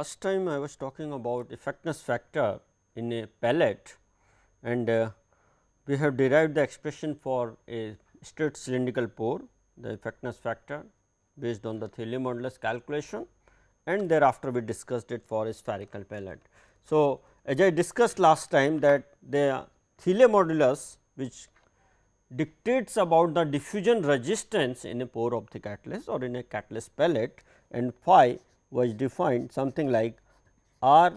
last time I was talking about effectiveness factor in a pellet and uh, we have derived the expression for a straight cylindrical pore the effectiveness factor based on the Thiele modulus calculation and thereafter we discussed it for a spherical pellet. So, as I discussed last time that the Thiele modulus which dictates about the diffusion resistance in a pore of the catalyst or in a catalyst pellet and phi was defined something like r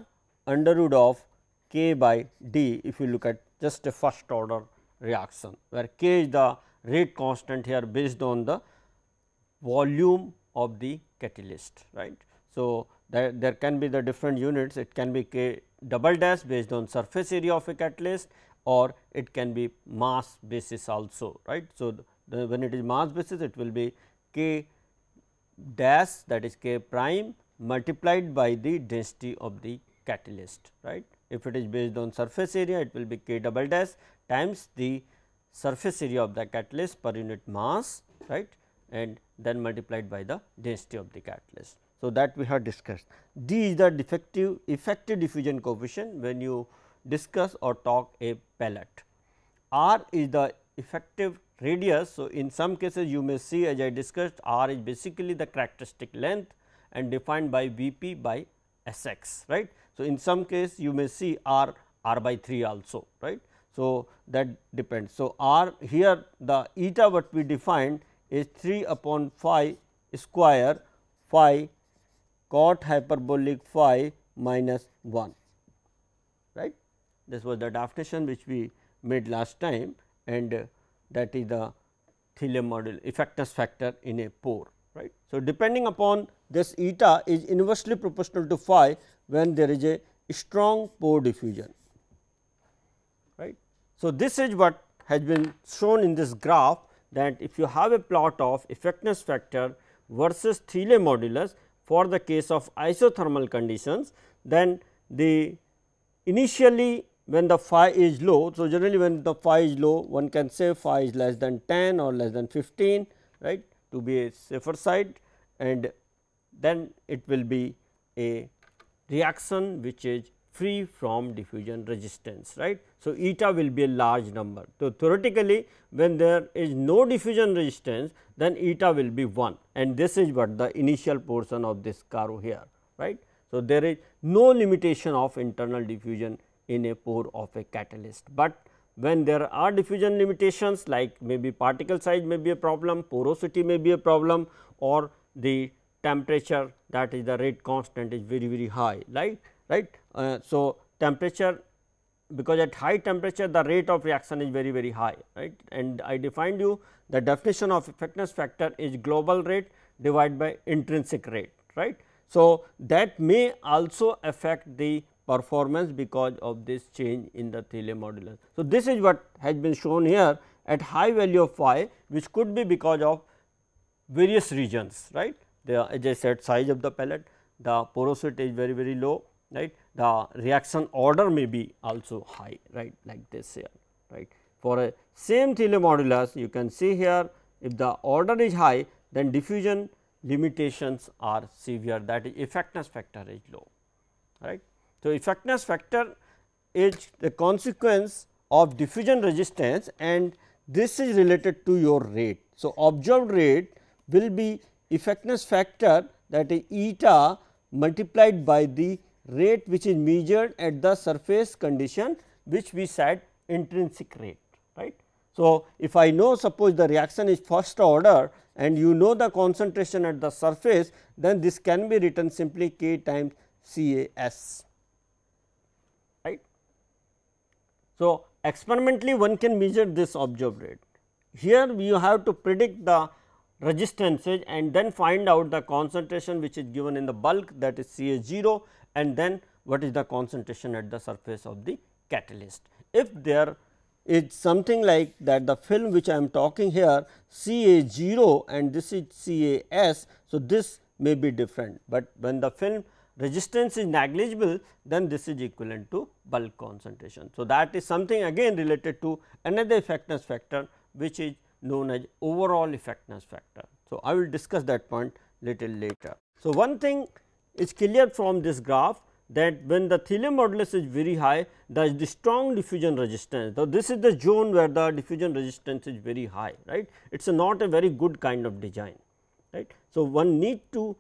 under root of k by d if you look at just a first order reaction where k is the rate constant here based on the volume of the catalyst right. So, there, there can be the different units it can be k double dash based on surface area of a catalyst or it can be mass basis also right. So, the, when it is mass basis it will be k dash that is k prime multiplied by the density of the catalyst right. If it is based on surface area it will be k double dash times the surface area of the catalyst per unit mass right and then multiplied by the density of the catalyst. So, that we have discussed. D is the defective effective diffusion coefficient when you discuss or talk a pellet. R is the effective radius. So, in some cases you may see as I discussed R is basically the characteristic length and defined by V p by S x right. So, in some case you may see R R by 3 also right. So, that depends. So, R here the eta what we defined is 3 upon phi square phi cot hyperbolic phi minus 1 right. This was the definition which we made last time and that is the Thiele model effectiveness factor in a pore right. So, depending upon this eta is inversely proportional to phi when there is a strong pore diffusion right. So, this is what has been shown in this graph that if you have a plot of effectiveness factor versus Thiele modulus for the case of isothermal conditions, then the initially when the phi is low. So, generally when the phi is low one can say phi is less than 10 or less than 15 right to be a safer side and then it will be a reaction which is free from diffusion resistance right. So, eta will be a large number. So, theoretically when there is no diffusion resistance then eta will be 1 and this is what the initial portion of this curve here right. So, there is no limitation of internal diffusion in a pore of a catalyst, but when there are diffusion limitations like maybe particle size may be a problem, porosity may be a problem or the temperature that is the rate constant is very very high right right. Uh, so, temperature because at high temperature the rate of reaction is very very high right and I defined you the definition of effectiveness factor is global rate divided by intrinsic rate right. So, that may also affect the performance because of this change in the Thiele modulus. So, this is what has been shown here at high value of phi which could be because of various regions right. The as I said size of the pellet, the porosity is very very low right, the reaction order may be also high right like this here right. For a same Thiele modulus you can see here if the order is high then diffusion limitations are severe that is effectiveness factor is low right. So, effectiveness factor is the consequence of diffusion resistance and this is related to your rate. So, observed rate will be effectiveness factor that is eta multiplied by the rate which is measured at the surface condition which we said intrinsic rate right. So, if I know suppose the reaction is first order and you know the concentration at the surface then this can be written simply k times C A S So, experimentally one can measure this observed rate. Here you have to predict the resistances and then find out the concentration which is given in the bulk that is C A 0 and then what is the concentration at the surface of the catalyst. If there is something like that the film which I am talking here C A 0 and this is C A S. So, this may be different, but when the film resistance is negligible then this is equivalent to bulk concentration. So, that is something again related to another effectiveness factor which is known as overall effectiveness factor. So, I will discuss that point little later. So, one thing is clear from this graph that when the Thiele modulus is very high, there is the strong diffusion resistance. So, this is the zone where the diffusion resistance is very high, right. It is not a very good kind of design, right. So, one need to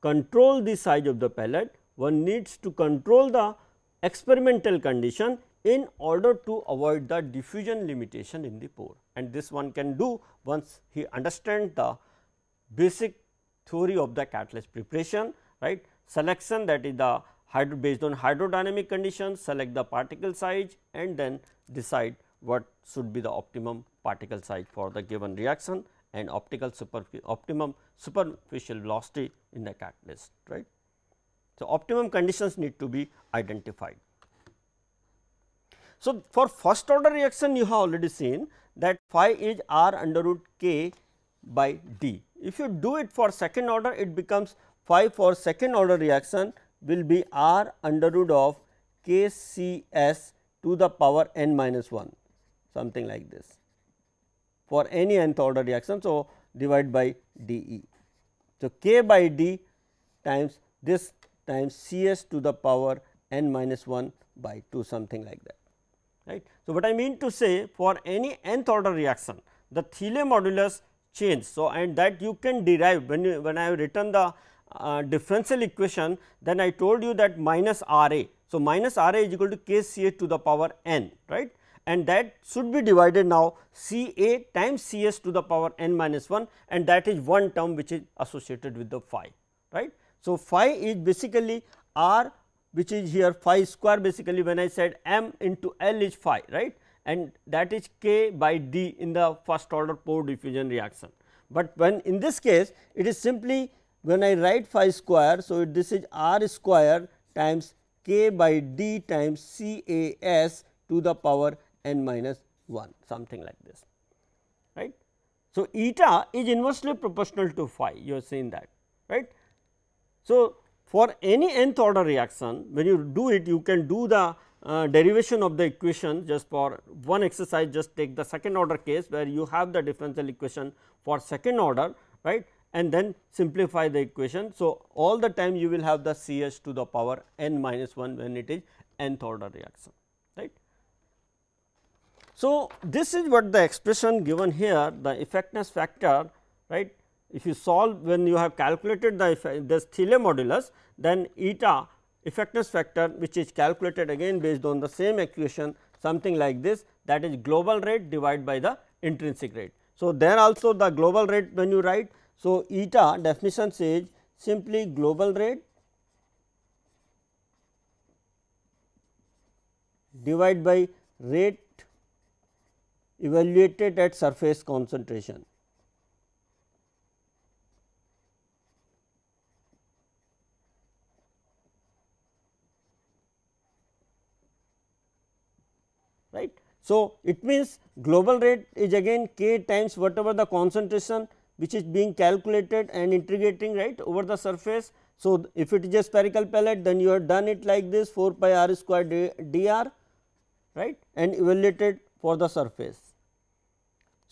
control the size of the pellet, one needs to control the experimental condition in order to avoid the diffusion limitation in the pore. And this one can do once he understands the basic theory of the catalyst preparation right? Selection that is the hydro based on hydrodynamic conditions select the particle size and then decide what should be the optimum particle size for the given reaction and optical super optimum superficial velocity in the catalyst right. So, optimum conditions need to be identified. So, for first order reaction you have already seen that phi is r under root k by d. If you do it for second order it becomes phi for second order reaction will be r under root of k c s to the power n minus 1 something like this for any nth order reaction. So, divide by d e. So, k by d times this times C s to the power n minus 1 by 2 something like that right. So, what I mean to say for any nth order reaction the Thiele modulus change. So, and that you can derive when you when I have written the uh, differential equation then I told you that minus R a. So, minus R a is equal to k C a to the power n right and that should be divided now C a times C s to the power n minus 1 and that is one term which is associated with the phi right. So, phi is basically R which is here phi square basically when I said m into L is phi right and that is k by d in the first order pore diffusion reaction. But when in this case it is simply when I write phi square. So, this is r square times k by d times C A S to the power n minus 1 something like this right. So, eta is inversely proportional to phi you have seen that right. So, for any nth order reaction when you do it you can do the uh, derivation of the equation just for one exercise just take the second order case where you have the differential equation for second order right and then simplify the equation. So, all the time you will have the C h to the power n minus 1 when it is nth order reaction. So, this is what the expression given here the effectiveness factor right if you solve when you have calculated the this Thiele modulus then eta effectiveness factor which is calculated again based on the same equation something like this that is global rate divided by the intrinsic rate. So, there also the global rate when you write. So, eta definition says simply global rate divided by rate evaluated at surface concentration. right. So, it means global rate is again k times whatever the concentration which is being calculated and integrating right over the surface. So, if it is a spherical pellet then you have done it like this 4 pi r square dr right and evaluated for the surface.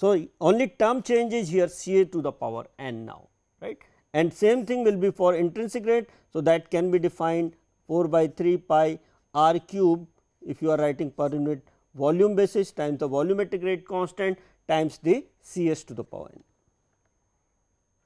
So, only term change is here C a to the power n now right and same thing will be for intrinsic rate. So, that can be defined 4 by 3 pi r cube if you are writing per unit volume basis times the volumetric rate constant times the C s to the power n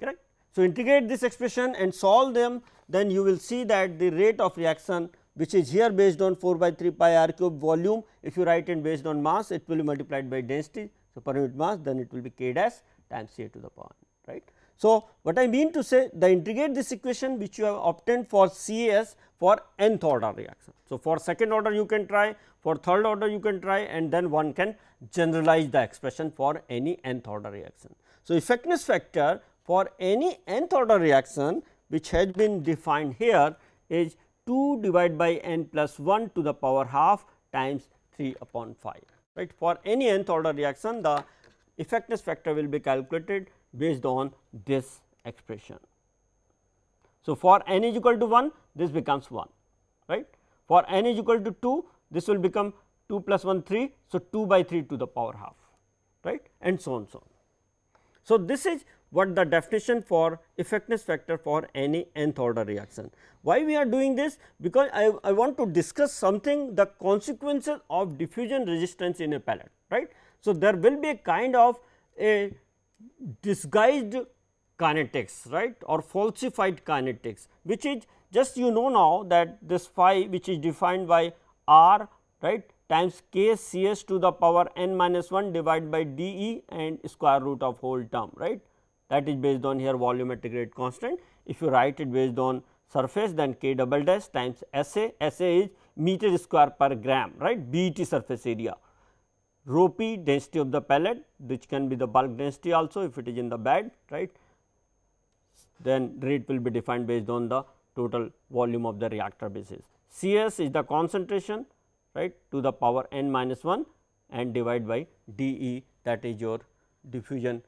correct. So, integrate this expression and solve them then you will see that the rate of reaction which is here based on 4 by 3 pi r cube volume if you write it based on mass it will be multiplied by density. So, per unit mass then it will be k dash times C a to the power n right. So, what I mean to say the integrate this equation which you have obtained for C s for nth order reaction. So, for second order you can try for third order you can try and then one can generalize the expression for any nth order reaction. So, effectiveness factor for any nth order reaction which has been defined here is 2 divided by n plus 1 to the power half times 3 upon phi right. For any nth order reaction the effectiveness factor will be calculated based on this expression. So, for n is equal to 1 this becomes 1 right. For n is equal to 2 this will become 2 plus 1 3. So, 2 by 3 to the power half right and so on so on. So, this is what the definition for effectiveness factor for any nth order reaction. Why we are doing this? Because I, I want to discuss something the consequences of diffusion resistance in a pellet right. So, there will be a kind of a disguised kinetics right or falsified kinetics which is just you know now that this phi which is defined by r right times k C s to the power n minus 1 divided by d e and square root of whole term right that is based on here volumetric rate constant. If you write it based on surface then k double dash times S A, S A is meter square per gram right BET surface area rho p density of the pellet which can be the bulk density also if it is in the bed right then rate will be defined based on the total volume of the reactor basis. C s is the concentration right to the power n minus 1 and divide by d e that is your diffusion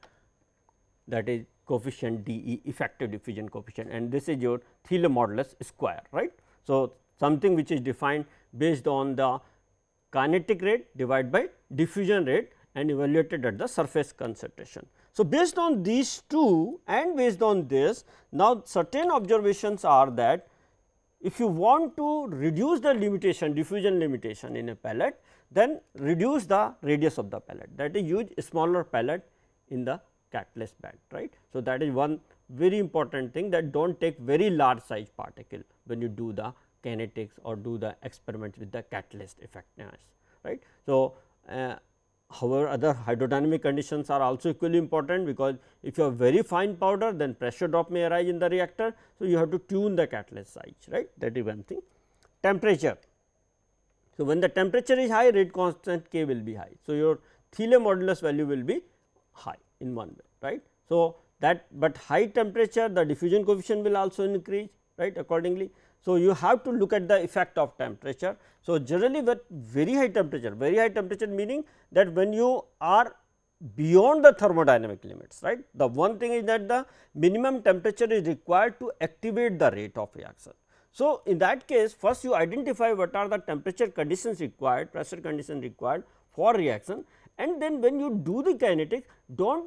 that is coefficient d e effective diffusion coefficient and this is your Thiele modulus square right. So, something which is defined based on the kinetic rate divided by diffusion rate and evaluated at the surface concentration. So, based on these two and based on this now certain observations are that if you want to reduce the limitation diffusion limitation in a pellet then reduce the radius of the pellet that is use smaller pellet in the catalyst bed right. So, that is one very important thing that do not take very large size particle when you do the kinetics or do the experiments with the catalyst effectiveness right. So, uh, however, other hydrodynamic conditions are also equally important because if you have very fine powder then pressure drop may arise in the reactor. So, you have to tune the catalyst size right that is one thing. Temperature. So, when the temperature is high rate constant k will be high. So, your Thiele modulus value will be high in one way right. So, that but high temperature the diffusion coefficient will also increase right accordingly. So, you have to look at the effect of temperature. So, generally with very high temperature, very high temperature meaning that when you are beyond the thermodynamic limits, right. The one thing is that the minimum temperature is required to activate the rate of reaction. So, in that case first you identify what are the temperature conditions required, pressure conditions required for reaction and then when you do the kinetics do not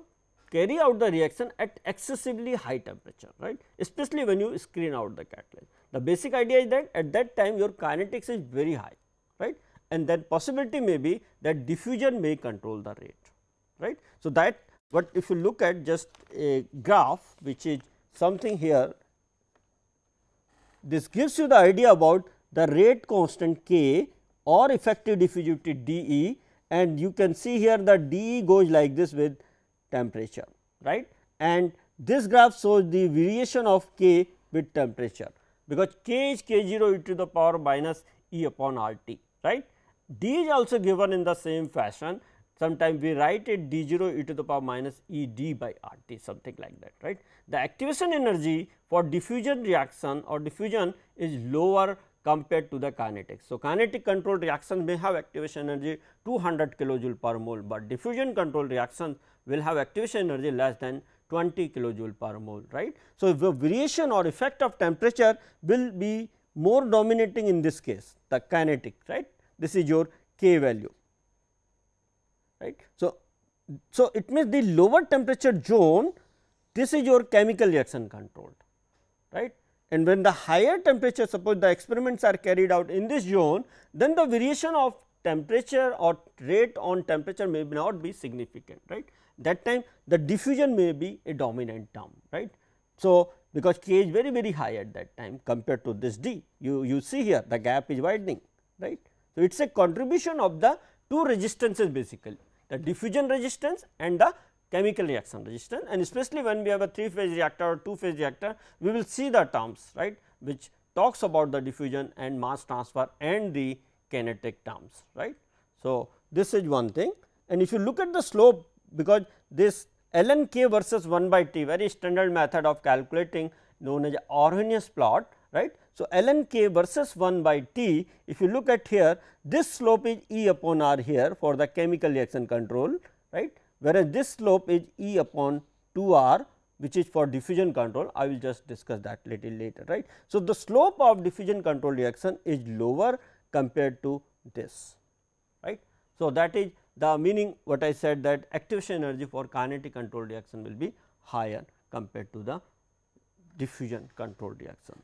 carry out the reaction at excessively high temperature right especially when you screen out the catalyst. The basic idea is that at that time your kinetics is very high right and then possibility may be that diffusion may control the rate right. So, that but if you look at just a graph which is something here this gives you the idea about the rate constant k or effective diffusivity d e and you can see here the d e goes like this with temperature right and this graph shows the variation of k with temperature because k is k 0 e to the power minus e upon r t right. d is also given in the same fashion sometimes we write it d 0 e to the power minus e d by r t something like that right. The activation energy for diffusion reaction or diffusion is lower compared to the kinetics. So, kinetic control reaction may have activation energy 200 kilojoule per mole, but diffusion control reaction will have activation energy less than 20 kilojoule per mole right. So, the variation or effect of temperature will be more dominating in this case the kinetic right this is your k value right. So, so it means the lower temperature zone this is your chemical reaction controlled right and when the higher temperature suppose the experiments are carried out in this zone then the variation of temperature or rate on temperature may not be significant right that time the diffusion may be a dominant term right. So, because k is very very high at that time compared to this d you, you see here the gap is widening right. So, it is a contribution of the two resistances basically the diffusion resistance and the chemical reaction resistance and especially when we have a 3 phase reactor or 2 phase reactor we will see the terms right which talks about the diffusion and mass transfer and the kinetic terms right. So, this is one thing and if you look at the slope because this ln k versus 1 by t very standard method of calculating known as Arrhenius plot right. So, ln k versus 1 by t if you look at here this slope is E upon R here for the chemical reaction control right whereas this slope is E upon 2 R which is for diffusion control I will just discuss that little later right. So, the slope of diffusion control reaction is lower compared to this right. So, that is the meaning what I said that activation energy for kinetic control reaction will be higher compared to the diffusion control reaction.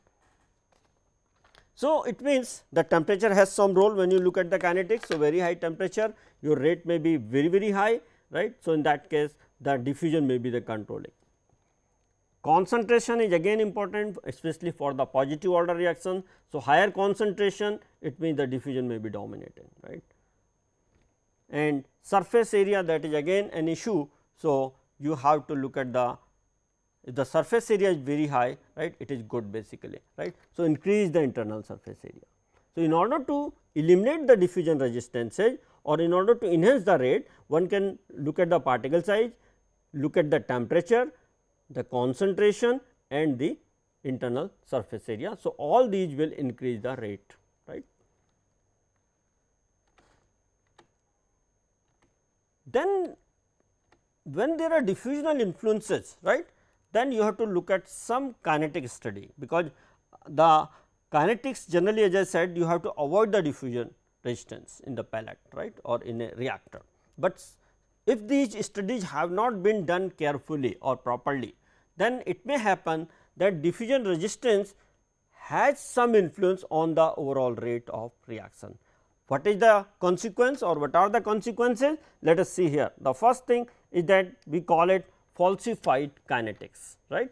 So, it means the temperature has some role when you look at the kinetics. So, very high temperature your rate may be very very high right. So, in that case the diffusion may be the controlling. Concentration is again important especially for the positive order reaction. So, higher concentration it means the diffusion may be dominating right and surface area that is again an issue. So, you have to look at the if the surface area is very high right it is good basically right. So, increase the internal surface area. So, in order to eliminate the diffusion resistances or in order to enhance the rate one can look at the particle size, look at the temperature, the concentration and the internal surface area. So, all these will increase the rate right. Then when there are diffusional influences right then you have to look at some kinetic study because the kinetics generally as I said you have to avoid the diffusion resistance in the pellet right or in a reactor. But if these studies have not been done carefully or properly then it may happen that diffusion resistance has some influence on the overall rate of reaction. What is the consequence or what are the consequences? Let us see here. The first thing is that we call it falsified kinetics, right.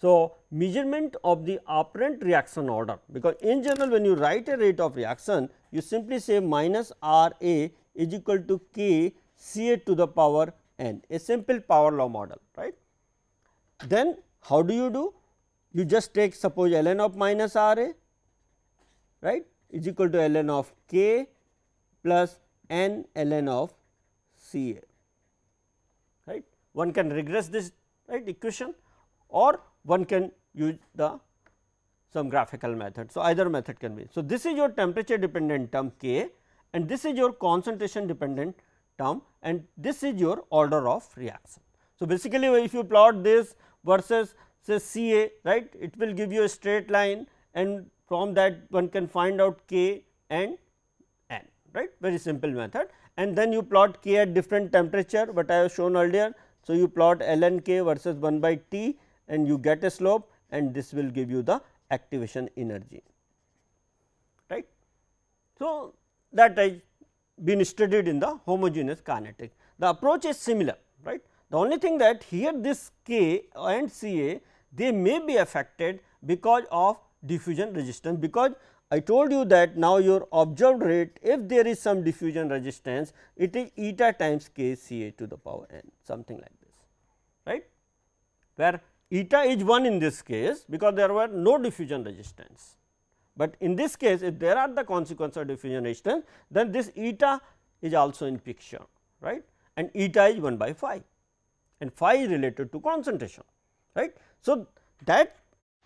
So, measurement of the apparent reaction order because in general when you write a rate of reaction you simply say minus R A is equal to K C A to the power n a simple power law model right. Then how do you do? You just take suppose ln of minus R A right is equal to ln of K plus n ln of C A right. one can regress this right equation or one can use the some graphical method. So, either method can be. So, this is your temperature dependent term K and this is your concentration dependent term and this is your order of reaction. So, basically if you plot this versus say C A right it will give you a straight line and from that one can find out K and N right very simple method and then you plot K at different temperature what I have shown earlier so, you plot ln k versus 1 by t and you get a slope and this will give you the activation energy right. So, that has been studied in the homogeneous kinetic. The approach is similar right. The only thing that here this k and C A they may be affected because of diffusion resistance because I told you that now your observed rate if there is some diffusion resistance it is eta times k C A to the power n something like this right where eta is 1 in this case because there were no diffusion resistance. But in this case if there are the consequence of diffusion resistance then this eta is also in picture right and eta is 1 by phi and phi is related to concentration right. So, that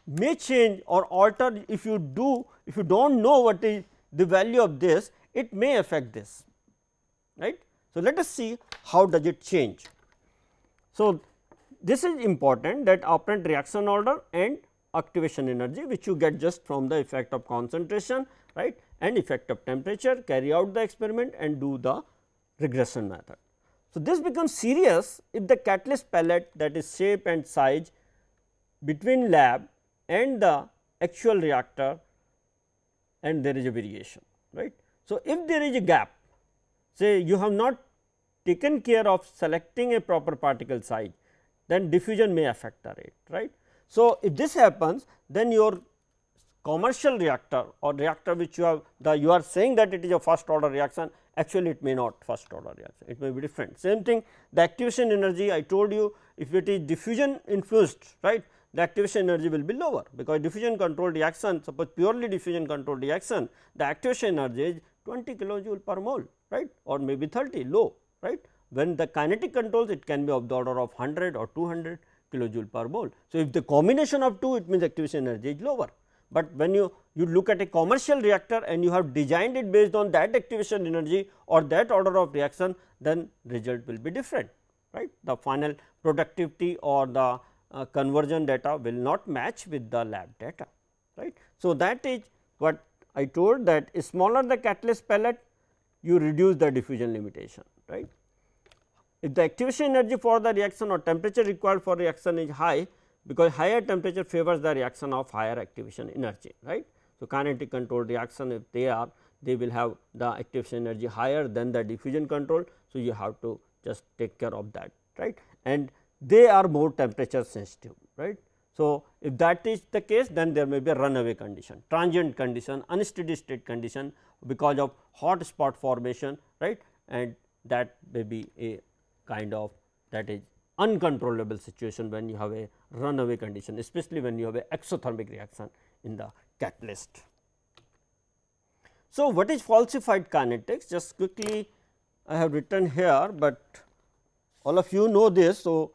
may change or alter if you do if you do not know what is the value of this it may affect this right. So, let us see how does it change. So, this is important that apparent reaction order and activation energy which you get just from the effect of concentration right and effect of temperature carry out the experiment and do the regression method. So, this becomes serious if the catalyst pellet that is shape and size between lab and the actual reactor and there is a variation right. So, if there is a gap say you have not taken care of selecting a proper particle size then diffusion may affect the rate right. So, if this happens then your commercial reactor or reactor which you have the you are saying that it is a first order reaction actually it may not first order reaction it may be different same thing the activation energy I told you if it is diffusion influenced right the activation energy will be lower because diffusion controlled reaction suppose purely diffusion controlled reaction the activation energy is 20 kilojoule per mole right or maybe 30 low right. When the kinetic controls it can be of the order of 100 or 200 kilojoule per mole. So, if the combination of two it means activation energy is lower, but when you you look at a commercial reactor and you have designed it based on that activation energy or that order of reaction then result will be different right. The final productivity or the uh, conversion data will not match with the lab data right. So, that is what I told that smaller the catalyst pellet you reduce the diffusion limitation right. If the activation energy for the reaction or temperature required for reaction is high because higher temperature favors the reaction of higher activation energy right. So, kinetic control reaction if they are they will have the activation energy higher than the diffusion control. So, you have to just take care of that right and they are more temperature sensitive right. So, if that is the case then there may be a runaway condition, transient condition, unsteady state condition because of hot spot formation right and that may be a kind of that is uncontrollable situation when you have a runaway condition especially when you have a exothermic reaction in the catalyst. So, what is falsified kinetics just quickly I have written here, but all of you know this. So,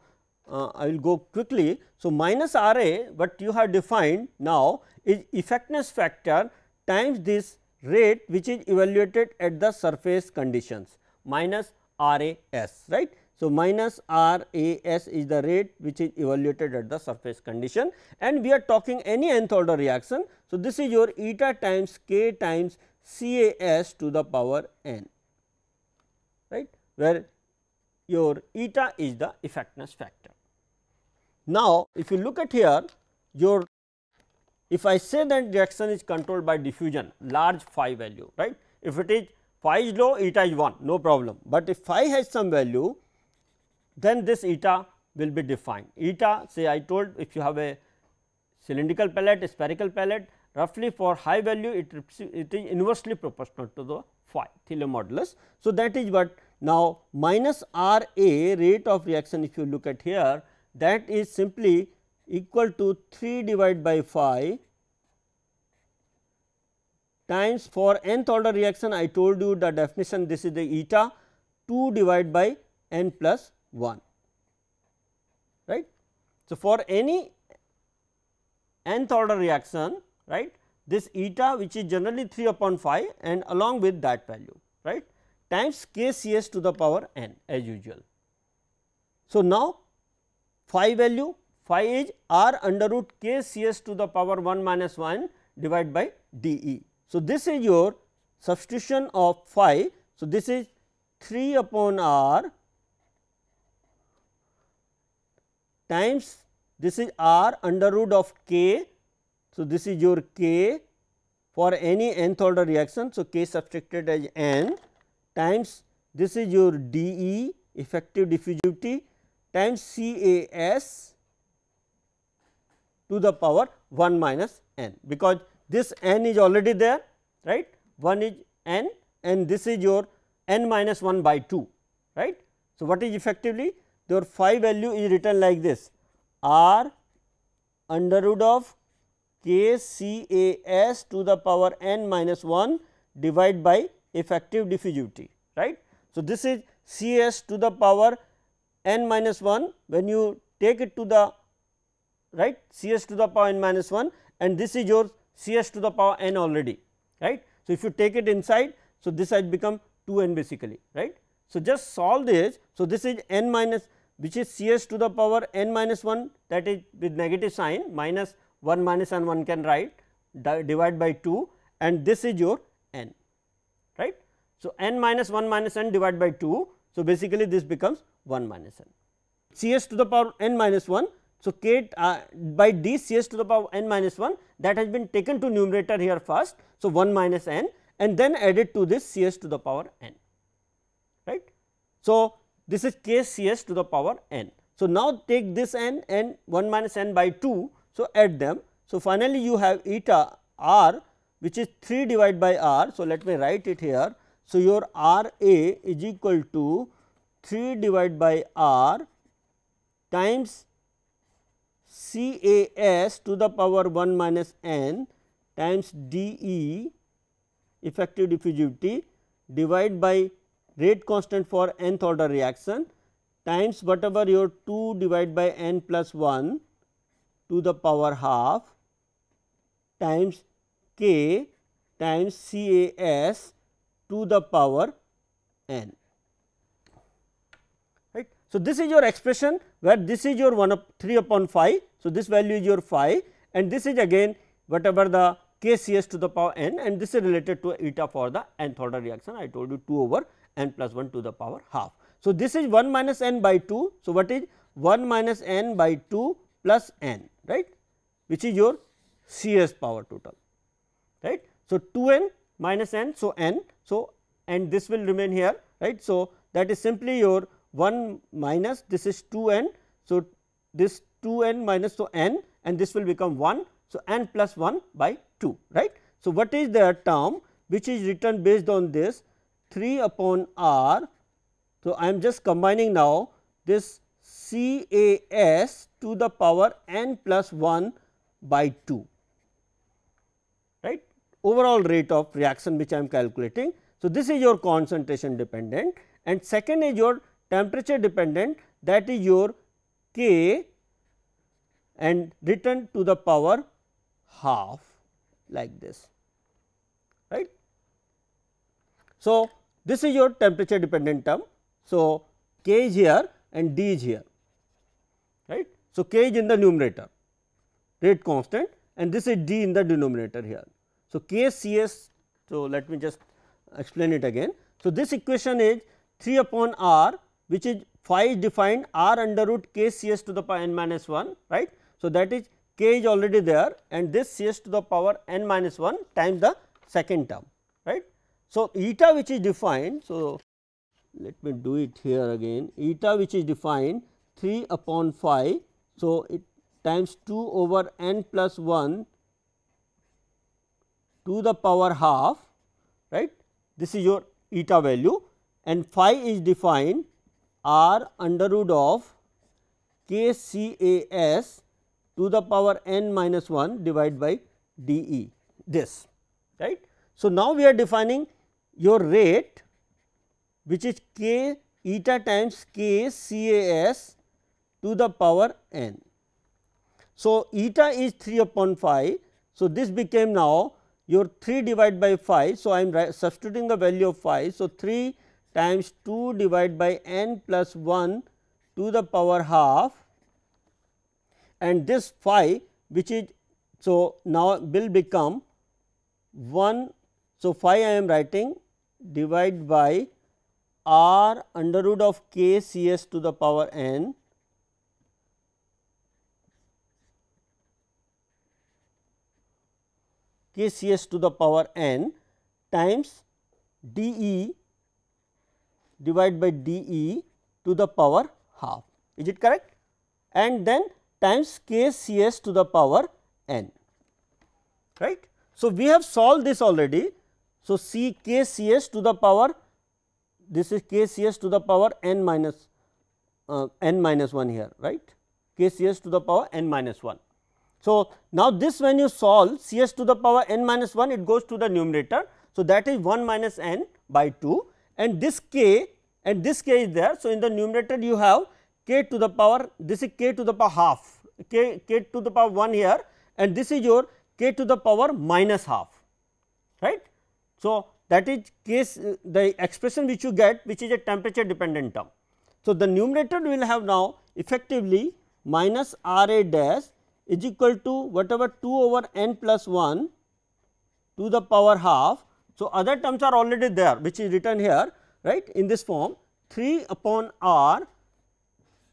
uh, I will go quickly. So, minus R A what you have defined now is effectiveness factor times this rate which is evaluated at the surface conditions minus R A S right. So, minus R A S is the rate which is evaluated at the surface condition and we are talking any nth order reaction. So, this is your eta times k times C A S to the power n right where your eta is the effectiveness factor. Now, if you look at here your if I say that reaction is controlled by diffusion large phi value right if it is phi is low eta is 1 no problem, but if phi has some value then this eta will be defined. Eta say I told if you have a cylindrical pellet, a spherical pellet roughly for high value it, it is inversely proportional to the phi Thiele modulus. So, that is what now minus R A rate of reaction if you look at here that is simply equal to 3 divided by phi times for nth order reaction I told you the definition this is the eta 2 divided by n plus 1 right. So, for any nth order reaction right this eta which is generally 3 upon phi and along with that value right times k C s to the power n as usual. So, now phi value phi is r under root k C s to the power 1 minus 1 divided by d e. So, this is your substitution of phi. So, this is 3 upon r times this is r under root of k. So, this is your k for any nth order reaction. So, k subtracted as n times this is your d e effective diffusivity times C A S to the power 1 minus n because this n is already there right 1 is n and this is your n minus 1 by 2 right. So, what is effectively your phi value is written like this r under root of k c a s to the power n minus 1 divided by effective diffusivity right. So, this is C s to the power n minus 1 when you take it to the right C s to the power n minus 1 and this is your C s to the power n already right. So, if you take it inside so this has become 2 n basically right. So, just solve this so this is n minus which is C s to the power n minus 1 that is with negative sign minus 1 minus and 1 can write divide by 2 and this is your n right. So, n minus 1 minus n divided by 2. So, basically this becomes 1 minus n C s to the power n minus 1. So, k uh, by d C s to the power n minus 1 that has been taken to numerator here first. So, 1 minus n and then added to this C s to the power n right. So, this is k C s to the power n. So, now take this n and 1 minus n by 2. So, add them. So, finally, you have eta r which is 3 divided by r. So, let me write it here. So, your R A is equal to 3 divided by R times C A S to the power 1 minus n times d E effective diffusivity divided by rate constant for nth order reaction times whatever your 2 divided by n plus 1 to the power half times k times C A S to the power n right. So, this is your expression where this is your 1 up 3 upon phi. So, this value is your phi and this is again whatever the k C s to the power n and this is related to eta for the nth order reaction I told you 2 over n plus 1 to the power half. So, this is 1 minus n by 2. So, what is 1 minus n by 2 plus n right which is your CS power total right. So, 2 n minus n. So, n. So, and this will remain here right. So, that is simply your 1 minus this is 2 n. So, this 2 n minus so n and this will become 1. So, n plus 1 by 2 right. So, what is the term which is written based on this 3 upon r. So, I am just combining now this C A S to the power n plus 1 by 2 right overall rate of reaction which I am calculating. So, this is your concentration dependent and second is your temperature dependent that is your K and written to the power half like this right. So, this is your temperature dependent term. So, K is here and D is here right. So, K is in the numerator rate constant and this is D in the denominator here. So, K C S so let me just explain it again. So, this equation is 3 upon R which is phi is defined R under root K C S to the power n minus 1 right. So, that is K is already there and this C S to the power n minus 1 times the second term. So, eta which is defined. So, let me do it here again eta which is defined 3 upon phi. So, it times 2 over n plus 1 to the power half right this is your eta value and phi is defined r under root of k c a s to the power n minus 1 divided by d e this right. So, now we are defining your rate which is k eta times k c a s to the power n. So, eta is 3 upon phi. So, this became now your 3 divided by phi. So, I am substituting the value of phi. So, 3 times 2 divided by n plus 1 to the power half and this phi which is so now will become 1. So, phi I am writing divide by r under root of k c s to the power n k c s to the power n times d e divided by d e to the power half is it correct and then times k c s to the power n right. So, we have solved this already. So, c k c s to the power this is k c s to the power n minus uh, n minus 1 here right k c s to the power n minus 1. So, now this when you solve c s to the power n minus 1 it goes to the numerator. So, that is 1 minus n by 2 and this k and this k is there. So, in the numerator you have k to the power this is k to the power half k, k to the power 1 here and this is your k to the power minus half right. So, that is case uh, the expression which you get which is a temperature dependent term. So, the numerator will have now effectively minus R A dash is equal to whatever 2 over n plus 1 to the power half. So, other terms are already there which is written here right in this form 3 upon R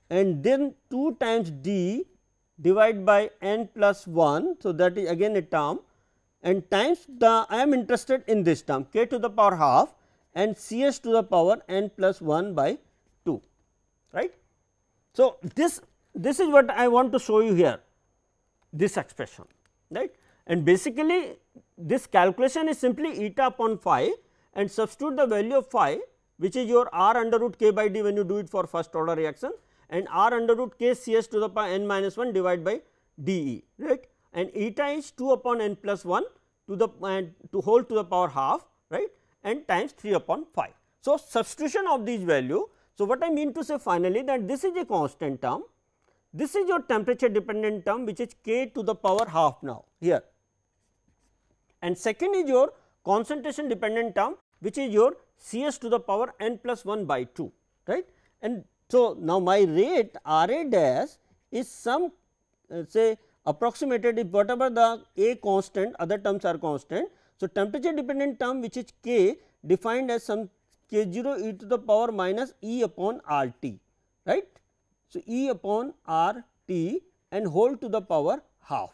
and then 2 times d divided by n plus 1. So, that is again a term and times the I am interested in this term k to the power half and C s to the power n plus 1 by 2 right. So, this this is what I want to show you here this expression right and basically this calculation is simply eta upon phi and substitute the value of phi which is your r under root k by d when you do it for first order reaction and r under root k c s to the power n minus 1 divided by d e right and eta is 2 upon n plus 1 to the to whole to the power half right and times 3 upon phi. So, substitution of these value. So, what I mean to say finally that this is a constant term, this is your temperature dependent term which is k to the power half now here and second is your concentration dependent term which is your C s to the power n plus 1 by 2 right and so, now my rate R A dash is some uh, say approximated if whatever the A constant other terms are constant. So, temperature dependent term which is K defined as some k 0 e to the power minus e upon r t right. So, e upon r t and whole to the power half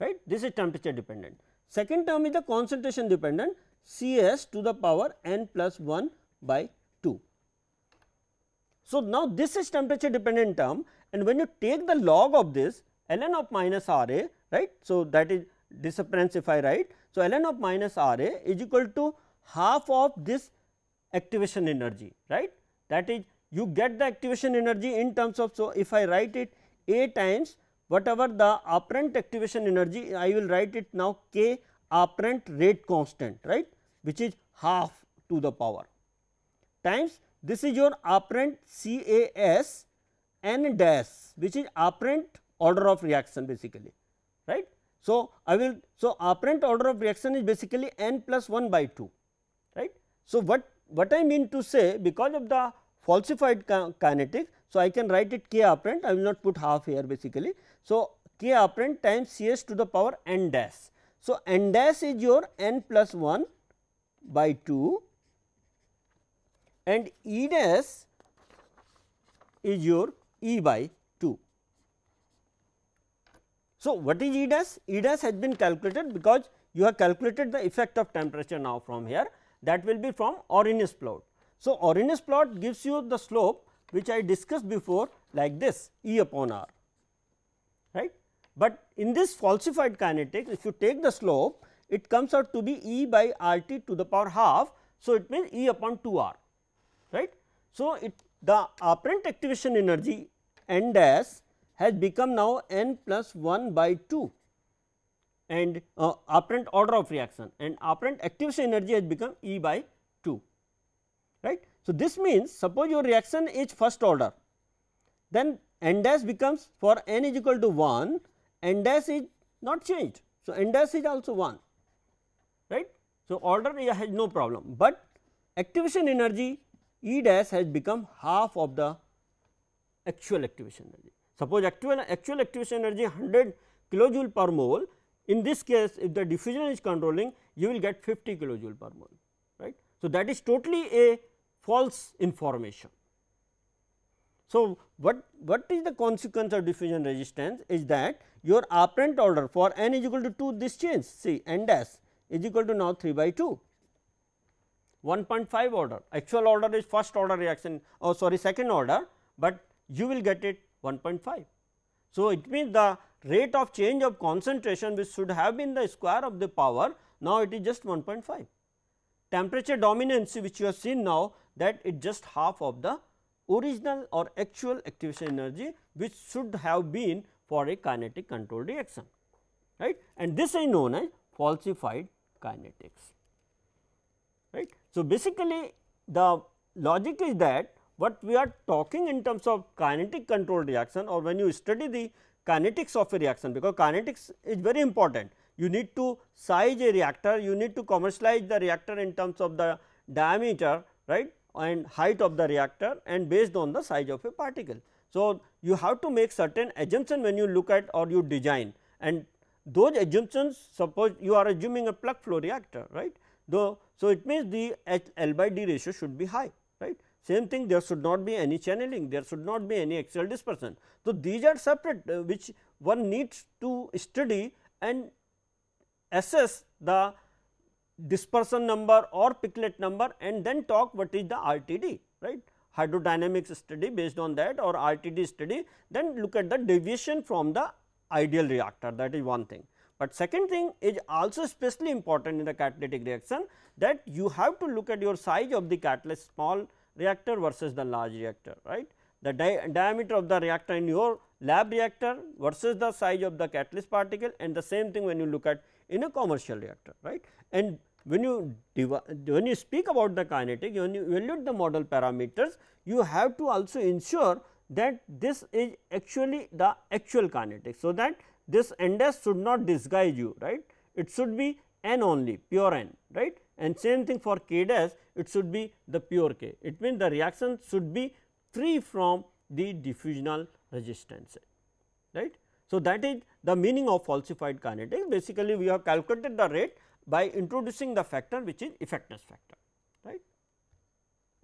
right this is temperature dependent. Second term is the concentration dependent C s to the power n plus 1 by 2. So, now this is temperature dependent term and when you take the log of this ln of minus R A right. So, that is disappearance if I write. So, ln of minus R A is equal to half of this activation energy right that is you get the activation energy in terms of. So, if I write it A times whatever the apparent activation energy I will write it now k apparent rate constant right which is half to the power times this is your apparent CAS n dash which is apparent order of reaction basically right. So, I will so apparent order of reaction is basically n plus 1 by 2 right. So, what what I mean to say because of the falsified kinetics. So, I can write it k apparent I will not put half here basically. So, k apparent times C s to the power n dash. So, n dash is your n plus 1 by 2 and E dash is your E by 2. So, what is E dash? E dash has been calculated because you have calculated the effect of temperature now from here that will be from Arrhenius plot. So, Arrhenius plot gives you the slope which I discussed before like this E upon R right. But in this falsified kinetics if you take the slope it comes out to be E by R t to the power half. So, it means E upon 2 R right. So, it the apparent activation energy n dash has become now n plus 1 by 2 and uh, apparent order of reaction and apparent activation energy has become E by 2 right. So, this means suppose your reaction is first order then n dash becomes for n is equal to 1 n dash is not changed. So, n dash is also 1 right. So, order has no problem, but activation energy E dash has become half of the actual activation energy. Suppose actual, actual activation energy 100 kilojoule per mole in this case if the diffusion is controlling you will get 50 kilojoule per mole right. So, that is totally a false information. So, what, what is the consequence of diffusion resistance is that your apparent order for n is equal to 2 this change see n dash is equal to now 3 by 2 1.5 order actual order is first order reaction oh sorry second order, but you will get it 1.5. So, it means the rate of change of concentration which should have been the square of the power now it is just 1.5. Temperature dominance which you have seen now that it just half of the original or actual activation energy which should have been for a kinetic control reaction right and this is known as falsified kinetics right. So, basically the logic is that what we are talking in terms of kinetic control reaction or when you study the kinetics of a reaction because kinetics is very important. You need to size a reactor, you need to commercialize the reactor in terms of the diameter right and height of the reactor and based on the size of a particle. So, you have to make certain assumption when you look at or you design and those assumptions suppose you are assuming a plug flow reactor right. Though, so it means the L by D ratio should be high. Same thing there should not be any channeling, there should not be any axial dispersion. So, these are separate uh, which one needs to study and assess the dispersion number or Peclet number and then talk what is the RTD right hydrodynamics study based on that or RTD study then look at the deviation from the ideal reactor that is one thing. But second thing is also especially important in the catalytic reaction that you have to look at your size of the catalyst small reactor versus the large reactor right. The di diameter of the reactor in your lab reactor versus the size of the catalyst particle and the same thing when you look at in a commercial reactor right. And when you when you speak about the kinetic when you evaluate the model parameters you have to also ensure that this is actually the actual kinetic. So, that this n dash should not disguise you right it should be n only pure n right and same thing for k dash it should be the pure k it means the reaction should be free from the diffusional resistance right. So, that is the meaning of falsified kinetics basically we have calculated the rate by introducing the factor which is effectiveness factor right.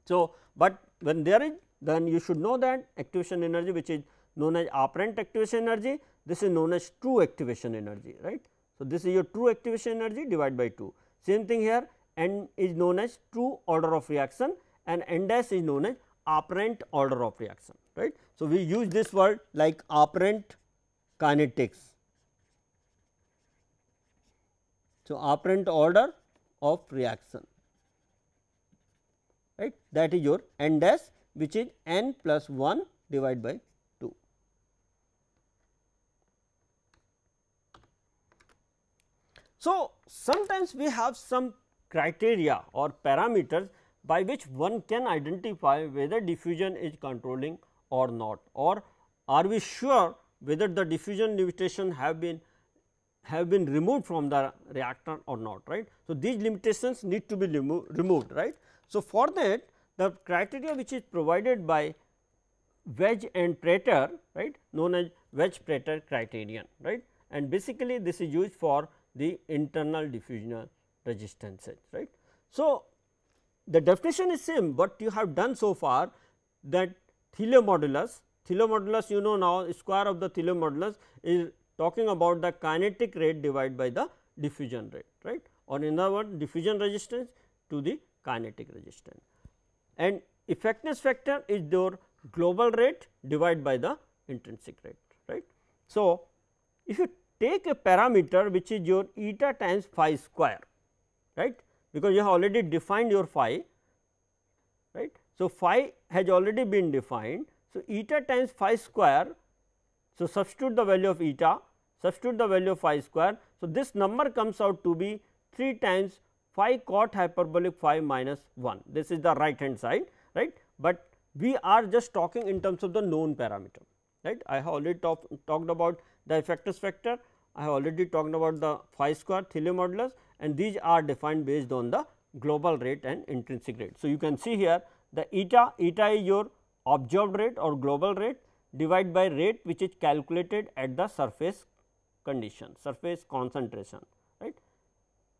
So, but when there is then you should know that activation energy which is known as apparent activation energy this is known as true activation energy right. So, this is your true activation energy divided by 2 same thing here n is known as true order of reaction and n dash is known as apparent order of reaction right. So, we use this word like apparent kinetics. So, apparent order of reaction right that is your n dash which is n plus 1 divided by 2. So, sometimes we have some criteria or parameters by which one can identify whether diffusion is controlling or not or are we sure whether the diffusion limitation have been have been removed from the reactor or not right. So, these limitations need to be remo removed right. So, for that the criteria which is provided by Weisz and Prater right known as Weisz Prater criterion right and basically this is used for the internal diffusion resistances right. So, the definition is same what you have done so far that Thiele modulus, Thiele modulus you know now square of the Thiele modulus is talking about the kinetic rate divided by the diffusion rate right or in other words diffusion resistance to the kinetic resistance and effectiveness factor is your global rate divided by the intrinsic rate right. So, if you take a parameter which is your eta times phi square right because you have already defined your phi right. So, phi has already been defined. So, eta times phi square. So, substitute the value of eta, substitute the value of phi square. So, this number comes out to be 3 times phi cot hyperbolic phi minus 1. This is the right hand side, right. But we are just talking in terms of the known parameter, right. I have already talk, talked about the effectiveness factor, I have already talked about the phi square Thiele modulus and these are defined based on the global rate and intrinsic rate. So, you can see here the eta, eta is your observed rate or global rate divided by rate which is calculated at the surface condition, surface concentration right.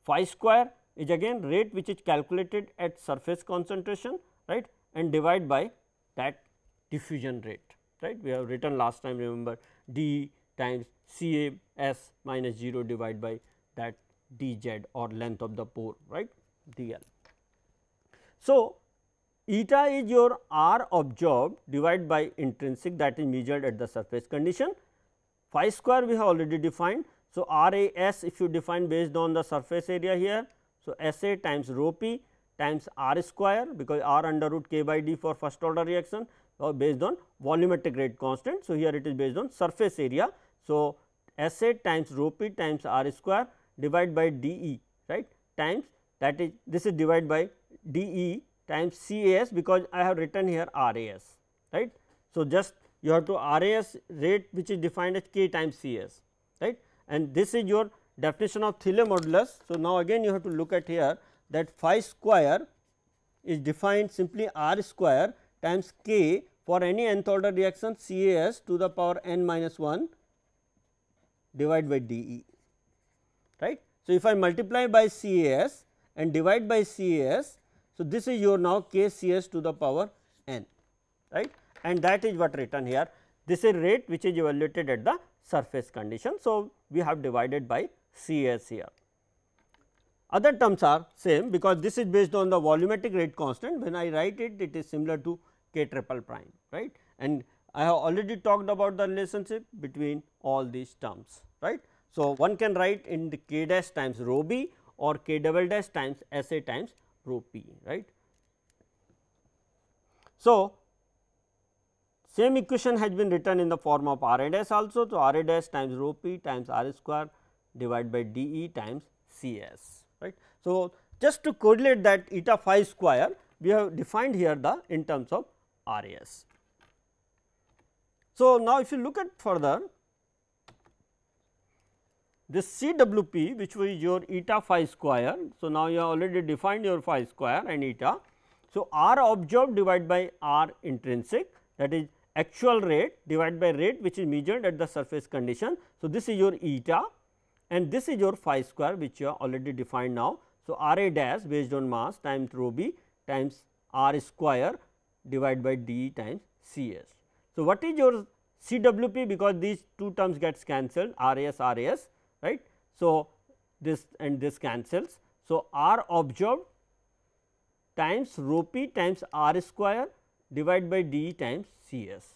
Phi square is again rate which is calculated at surface concentration right and divide by that diffusion rate right. We have written last time remember d times C A S minus 0 divided by that d z or length of the pore right d l. So, eta is your R observed divided by intrinsic that is measured at the surface condition. Phi square we have already defined. So, R A S if you define based on the surface area here. So, S A times rho p times R square because R under root k by d for first order reaction or based on volumetric rate constant. So, here it is based on surface area. So, S A times rho p times R square divided by d E right times that is this is divided by d E times C A S because I have written here R A S right. So, just you have to R A S rate which is defined as k times C A S right and this is your definition of Thiele modulus. So, now again you have to look at here that phi square is defined simply R square times k for any nth order reaction C A S to the power n minus 1 divided by d E right. So, if I multiply by C A S and divide by C A S so, this is your now K C S to the power n right and that is what written here. This is rate which is evaluated at the surface condition. So, we have divided by C S here. Other terms are same because this is based on the volumetric rate constant when I write it it is similar to K triple prime right and I have already talked about the relationship between all these terms right. So, one can write in the K dash times rho b or K double dash times S A times rho p right. So, same equation has been written in the form of R a dash also. So, R a dash times rho p times R square divided by d e times C s right. So, just to correlate that eta phi square we have defined here the in terms of R a s. So, now if you look at further this CWP which was your eta phi square. So, now you have already defined your phi square and eta. So, R observed divided by R intrinsic that is actual rate divided by rate which is measured at the surface condition. So, this is your eta and this is your phi square which you have already defined now. So, R A dash based on mass times rho b times r square divided by d times C s. So, what is your CWP because these two terms gets cancelled RAS RAS right. So, this and this cancels. So, R observed times rho p times R square divided by d times C s.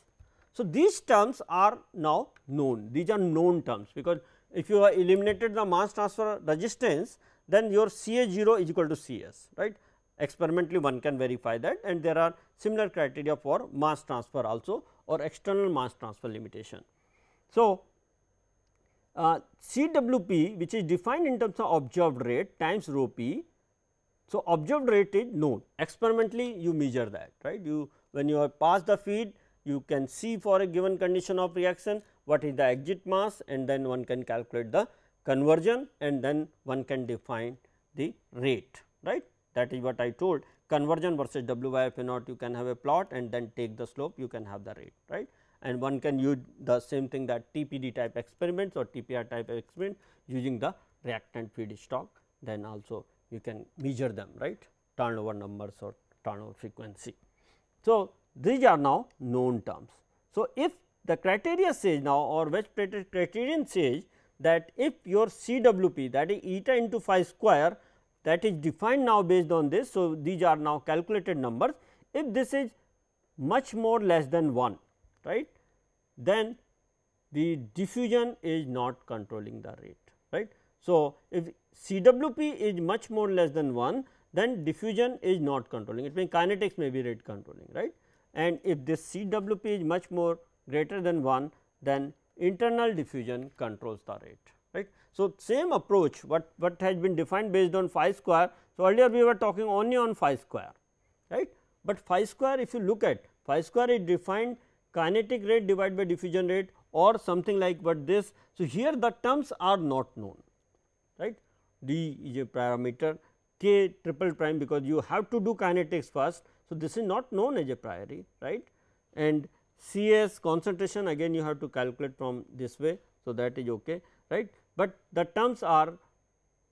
So, these terms are now known these are known terms because if you have eliminated the mass transfer resistance then your C s 0 is equal to C s right experimentally one can verify that and there are similar criteria for mass transfer also or external mass transfer limitation. So, uh, CWP which is defined in terms of observed rate times rho p. So, observed rate is known. Experimentally you measure that right? You when you have passed the feed you can see for a given condition of reaction what is the exit mass and then one can calculate the conversion and then one can define the rate right? That is what I told. Conversion versus W naught you can have a plot and then take the slope you can have the rate right and one can use the same thing that TPD type experiments or TPR type experiment using the reactant feedstock then also you can measure them right turnover numbers or turnover frequency. So, these are now known terms. So, if the criteria says now or which criterion says that if your CWP that is eta into phi square that is defined now based on this. So, these are now calculated numbers. If this is much more less than 1 right then the diffusion is not controlling the rate right. So, if CWP is much more less than 1 then diffusion is not controlling it means kinetics may be rate controlling right and if this CWP is much more greater than 1 then internal diffusion controls the rate right. So, same approach what, what has been defined based on phi square. So, earlier we were talking only on phi square right, but phi square if you look at phi square is defined kinetic rate divided by diffusion rate or something like but this. So, here the terms are not known right d is a parameter k triple prime because you have to do kinetics first. So, this is not known as a priori right and C s concentration again you have to calculate from this way. So, that is ok right but the terms are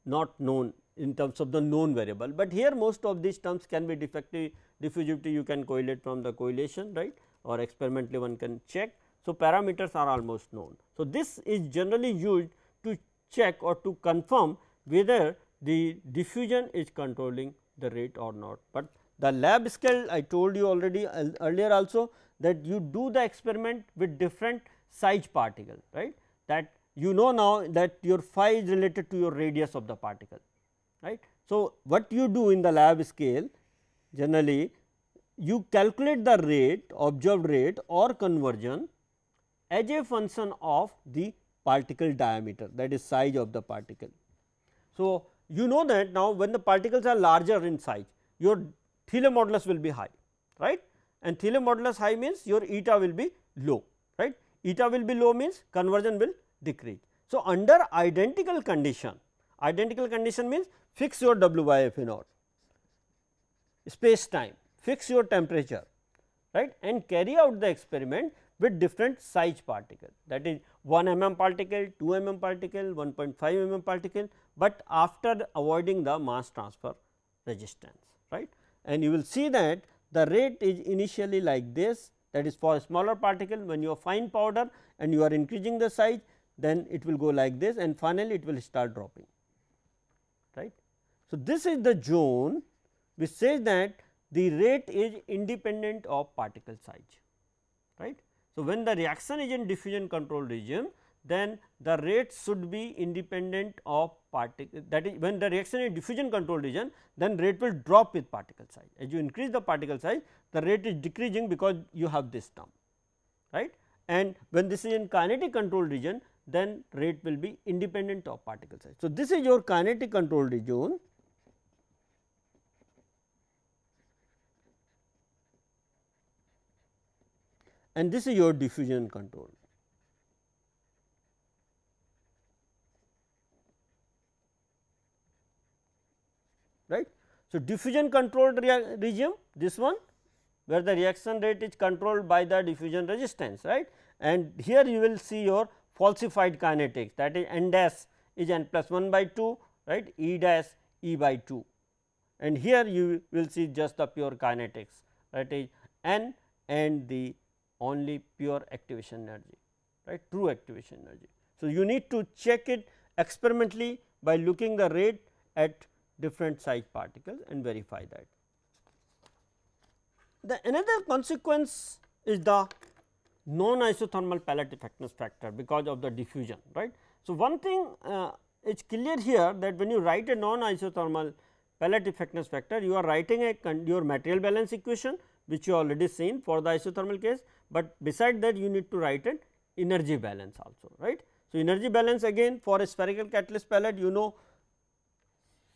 not known in terms of the known variable, but here most of these terms can be defective diffusivity you can correlate from the correlation right or experimentally one can check. So, parameters are almost known. So, this is generally used to check or to confirm whether the diffusion is controlling the rate or not, but the lab scale I told you already earlier also that you do the experiment with different size particle right that you know now that your phi is related to your radius of the particle right. So, what you do in the lab scale generally you calculate the rate observed rate or conversion as a function of the particle diameter that is size of the particle. So, you know that now when the particles are larger in size your Thiele modulus will be high right and Thiele modulus high means your eta will be low right eta will be low means conversion will decrease. So, under identical condition, identical condition means fix your W by F naught, space time, fix your temperature right and carry out the experiment with different size particle. That is 1 mm particle, 2 mm particle, 1.5 mm particle, but after avoiding the mass transfer resistance right? And you will see that the rate is initially like this. That is for smaller particle when you are fine powder and you are increasing the size then it will go like this and finally, it will start dropping right. So, this is the zone which says that the rate is independent of particle size right. So, when the reaction is in diffusion control region then the rate should be independent of particle that is when the reaction is diffusion control region then rate will drop with particle size as you increase the particle size the rate is decreasing because you have this term right and when this is in kinetic control region then rate will be independent of particle size. So, this is your kinetic control region and this is your diffusion control. right. So, diffusion controlled regime this one where the reaction rate is controlled by the diffusion resistance right and here you will see your falsified kinetics that is n dash is n plus 1 by 2 right e dash e by 2 and here you will see just the pure kinetics that is n and the only pure activation energy right true activation energy. So, you need to check it experimentally by looking the rate at different size particles and verify that. The another consequence is the non isothermal pellet effectiveness factor because of the diffusion right. So, one thing uh, is clear here that when you write a non isothermal pellet effectiveness factor you are writing a your material balance equation which you already seen for the isothermal case, but beside that you need to write an energy balance also right. So, energy balance again for a spherical catalyst pellet you know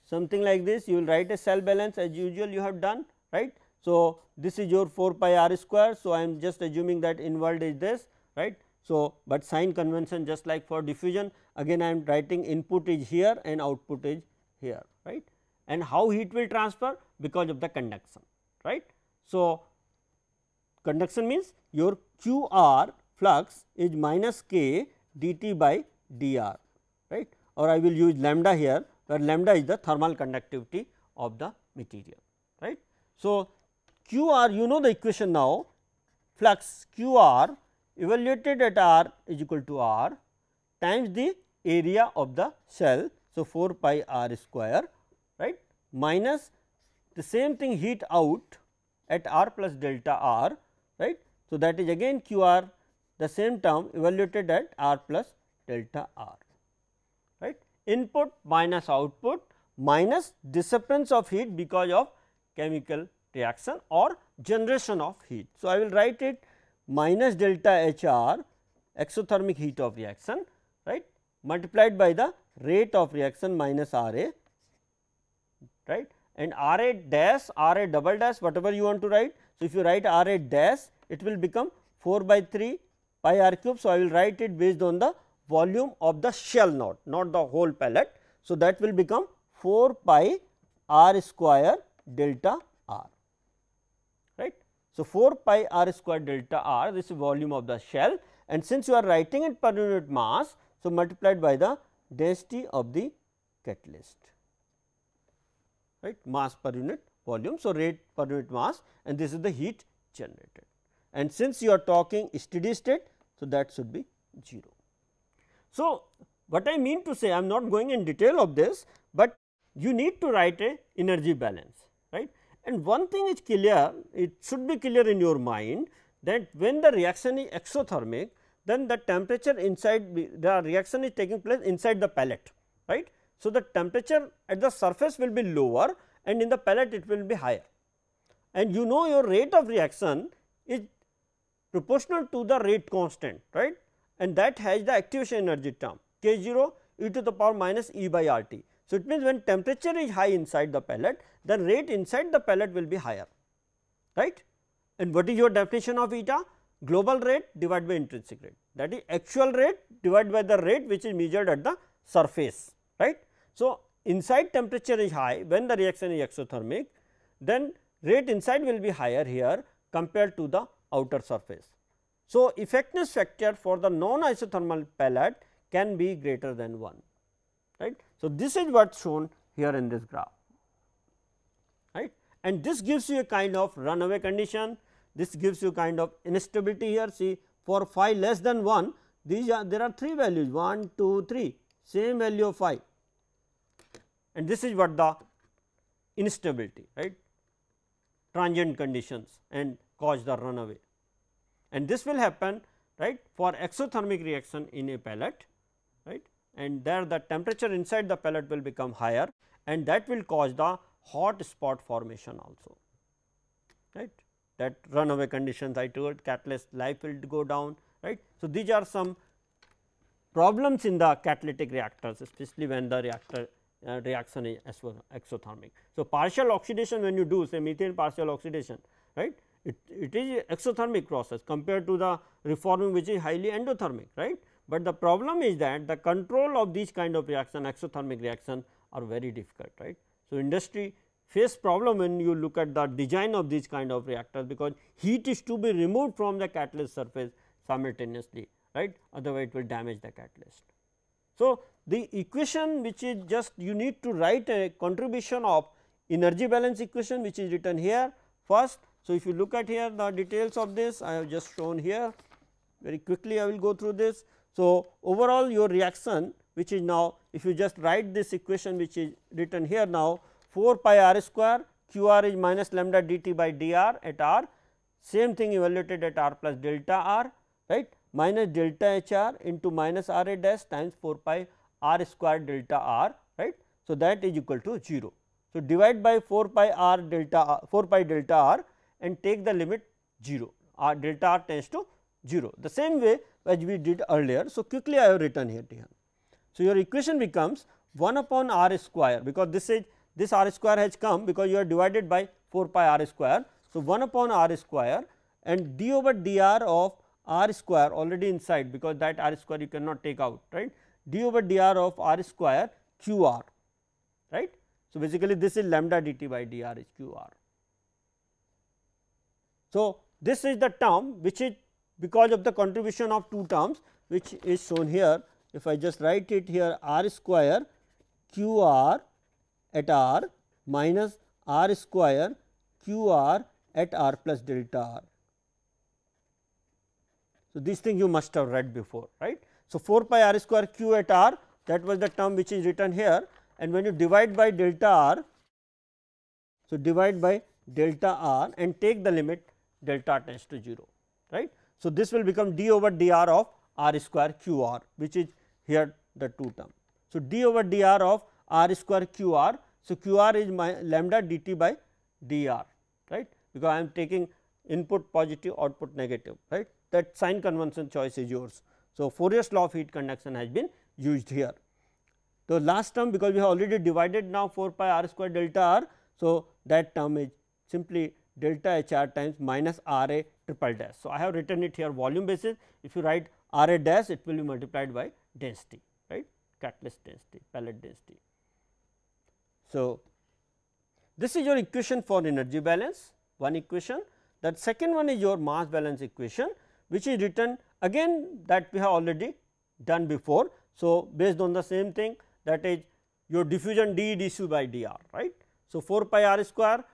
something like this you will write a cell balance as usual you have done right. So, this is your 4 pi r square. So, I am just assuming that involved is this right. So, but sign convention just like for diffusion again I am writing input is here and output is here right and how heat will transfer because of the conduction right. So, conduction means your q r flux is minus k dt by dr right or I will use lambda here where lambda is the thermal conductivity of the material right. So, q r you know the equation now flux q r evaluated at r is equal to r times the area of the cell. So, 4 pi r square right minus the same thing heat out at r plus delta r right. So, that is again q r the same term evaluated at r plus delta r right input minus output minus disappearance of heat because of chemical reaction or generation of heat. So, I will write it minus delta H r exothermic heat of reaction right multiplied by the rate of reaction minus R A right and R A dash R A double dash whatever you want to write. So, if you write R A dash it will become 4 by 3 pi r cube. So, I will write it based on the volume of the shell not, not the whole pellet. So, that will become 4 pi r square delta r right. So, 4 pi r square delta r this is volume of the shell and since you are writing it per unit mass. So, multiplied by the density of the catalyst right mass per unit volume. So, rate per unit mass and this is the heat generated and since you are talking steady state. So, that should be 0. So, what I mean to say I am not going in detail of this, but you need to write a energy balance right and one thing is clear it should be clear in your mind that when the reaction is exothermic then the temperature inside the reaction is taking place inside the pellet right. So, the temperature at the surface will be lower and in the pellet it will be higher and you know your rate of reaction is proportional to the rate constant right and that has the activation energy term k 0 e to the power minus e by r t. So, it means when temperature is high inside the pellet then rate inside the pellet will be higher right and what is your definition of eta global rate divided by intrinsic rate that is actual rate divided by the rate which is measured at the surface right. So, inside temperature is high when the reaction is exothermic then rate inside will be higher here compared to the outer surface. So, effectiveness factor for the non isothermal pellet can be greater than 1 right. So, this is what shown here in this graph right? And this gives you a kind of runaway condition. This gives you kind of instability here. See for phi less than 1 these are there are 3 values 1 2 3 same value of phi. And this is what the instability right? Transient conditions. And cause the runaway and this will happen right for exothermic reaction in a pellet right and there the temperature inside the pellet will become higher and that will cause the hot spot formation also right that runaway conditions I told catalyst life will go down right. So, these are some problems in the catalytic reactors especially when the reactor uh, reaction is exothermic. So, partial oxidation when you do say methane partial oxidation right it, it is exothermic process compared to the reforming which is highly endothermic right. But the problem is that the control of these kind of reaction exothermic reaction are very difficult right. So, industry face problem when you look at the design of these kind of reactors because heat is to be removed from the catalyst surface simultaneously right otherwise it will damage the catalyst. So, the equation which is just you need to write a contribution of energy balance equation which is written here first. So, if you look at here the details of this I have just shown here very quickly I will go through this. So, overall your reaction which is now if you just write this equation which is written here now 4 pi r square q r is minus lambda dt by dr at r same thing evaluated at r plus delta r right minus delta h r into minus r a dash times 4 pi r square delta r right. So, that is equal to 0. So, divide by 4 pi r delta r 4 pi delta r and take the limit 0 r delta r tends to 0 the same way as we did earlier. So, quickly I have written here. So, your equation becomes 1 upon r square because this is this r square has come because you are divided by 4 pi r square. So, 1 upon r square and d over dr of r square already inside because that r square you cannot take out right d over dr of r square q r right. So, basically this is lambda dt by dr is q r. So, this is the term which is because of the contribution of two terms which is shown here if I just write it here r square q r at r minus r square q r at r plus delta r. So, this thing you must have read before right. So, 4 pi r square q at r that was the term which is written here and when you divide by delta r. So, divide by delta r and take the limit delta tends to 0 right. So, this will become d over dr of r square q r which is here the two term. So, d over dr of r square q r. So, q r is my lambda dt by dr right because I am taking input positive output negative right that sign convention choice is yours. So, Fourier's law of heat conduction has been used here. The last term because we have already divided now 4 pi r square delta r. So, that term is simply delta h r times minus r a triple dash. So, I have written it here volume basis if you write r a dash it will be multiplied by density right catalyst density pellet density. So, this is your equation for energy balance one equation that second one is your mass balance equation which is written again that we have already done before. So, based on the same thing that is your diffusion d dc by dr right. So, 4 pi r square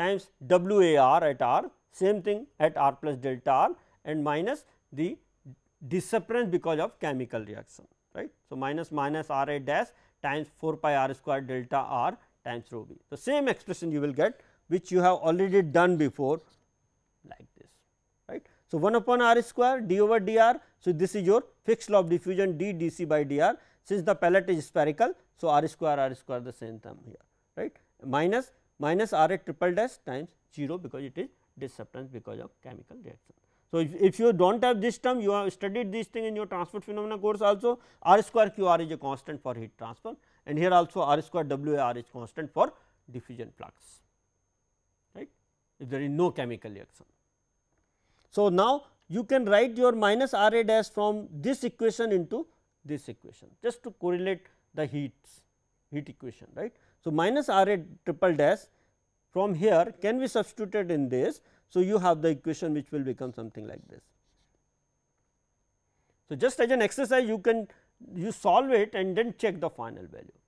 times w a r at r same thing at r plus delta r and minus the disappearance because of chemical reaction right. So, minus minus r a dash times 4 pi r square delta r times rho v. The same expression you will get which you have already done before like this right. So, 1 upon r square d over dr. So, this is your Fick's law of diffusion d dc by dr since the pellet is spherical. So, r square r square the same term here right minus minus r a triple dash times 0 because it is disappearance because of chemical reaction. So, if, if you do not have this term you have studied this thing in your transport phenomena course also r square q r is a constant for heat transfer and here also r square w a r is constant for diffusion flux right if there is no chemical reaction. So, now you can write your minus r a dash from this equation into this equation just to correlate the heats heat equation right. So, minus r a triple dash from here can be substituted in this. So, you have the equation which will become something like this. So, just as an exercise you can you solve it and then check the final value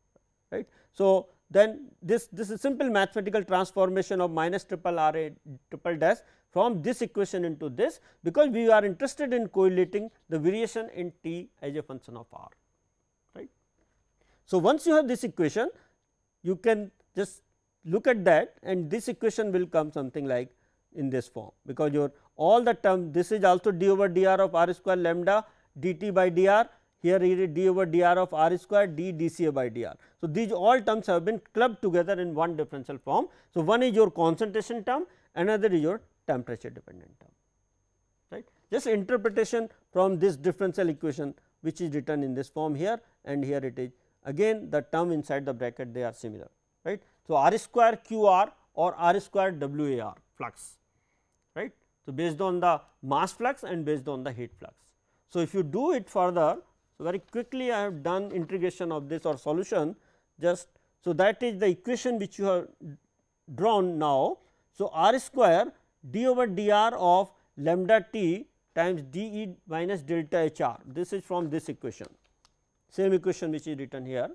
right. So, then this this is simple mathematical transformation of minus triple r a triple dash from this equation into this because we are interested in correlating the variation in t as a function of r right. So, once you have this equation you can just look at that and this equation will come something like in this form because your all the term this is also d over dr of r square lambda dt by dr here it is d over dr of r square d dca by dr. So, these all terms have been clubbed together in one differential form. So, one is your concentration term another is your temperature dependent term right. Just interpretation from this differential equation which is written in this form here and here it is again the term inside the bracket they are similar right. So, r square q r or r square w a r flux right. So, based on the mass flux and based on the heat flux. So, if you do it further so very quickly I have done integration of this or solution just so that is the equation which you have drawn now. So, r square d over dr of lambda t times d e minus delta h r this is from this equation same equation which is written here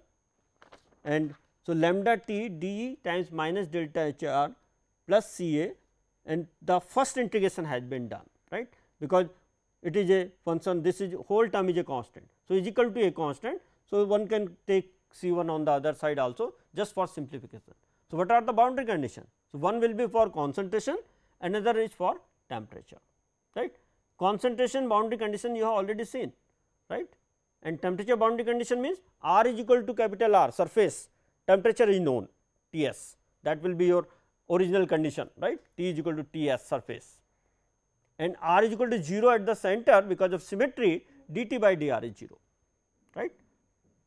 and So, lambda t d times minus delta h r plus C a and the first integration has been done right because it is a function this is whole term is a constant. So, is equal to a constant. So, one can take C 1 on the other side also just for simplification. So, what are the boundary conditions? So, one will be for concentration another is for temperature right. Concentration boundary condition you have already seen right and temperature boundary condition means R is equal to capital R surface temperature is known T s that will be your original condition right T is equal to T s surface and R is equal to 0 at the center because of symmetry dt by dr is 0 right.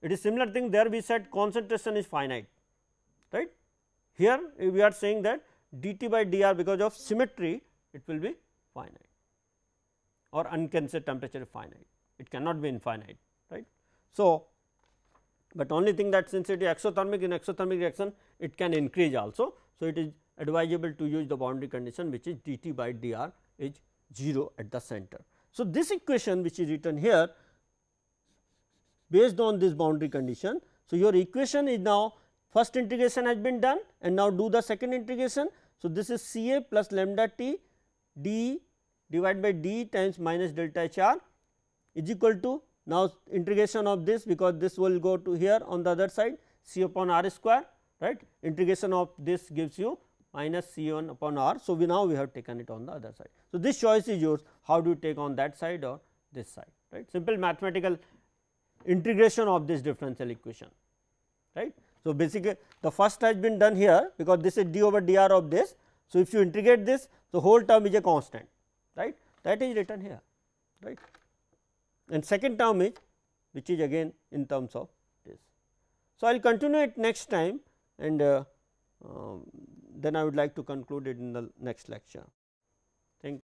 It is similar thing there we said concentration is finite right. Here we are saying that dt by dr because of symmetry it will be finite or uncancelled temperature is finite it cannot be infinite. So, but only thing that since it is exothermic in exothermic reaction it can increase also. So, it is advisable to use the boundary condition which is dt by dr is 0 at the center. So, this equation which is written here based on this boundary condition. So, your equation is now first integration has been done and now do the second integration. So, this is C a plus lambda t d divided by d times minus delta h r is equal to now integration of this because this will go to here on the other side c upon r square right integration of this gives you minus c 1 upon r. So, we now we have taken it on the other side. So, this choice is yours how do you take on that side or this side right simple mathematical integration of this differential equation right. So, basically the first has been done here because this is d over dr of this. So, if you integrate this the whole term is a constant right that is written here right and second term is which is again in terms of this. So, I will continue it next time and uh, uh, then I would like to conclude it in the next lecture. Thank you.